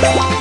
you